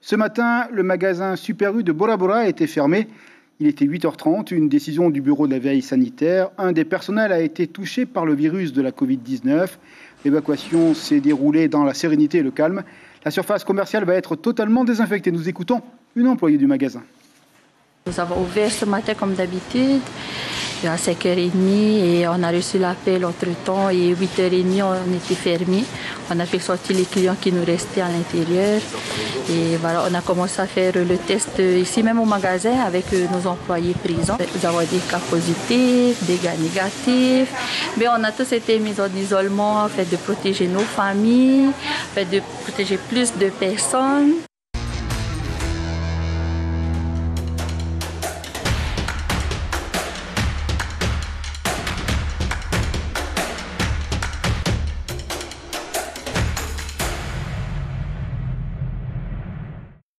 Ce matin, le magasin Super U de Bora Bora a été fermé. Il était 8h30, une décision du bureau de la veille sanitaire. Un des personnels a été touché par le virus de la Covid-19. L'évacuation s'est déroulée dans la sérénité et le calme. La surface commerciale va être totalement désinfectée. Nous écoutons une employée du magasin. Nous avons ouvert ce matin comme d'habitude à 5h30 et on a reçu l'appel entre temps et 8h30 on était fermé. On a fait sortir les clients qui nous restaient à l'intérieur et voilà, on a commencé à faire le test ici même au magasin avec nos employés présents. Nous avons des cas positifs, des cas négatifs, mais on a tous été mis en isolement afin de protéger nos familles, afin de protéger plus de personnes.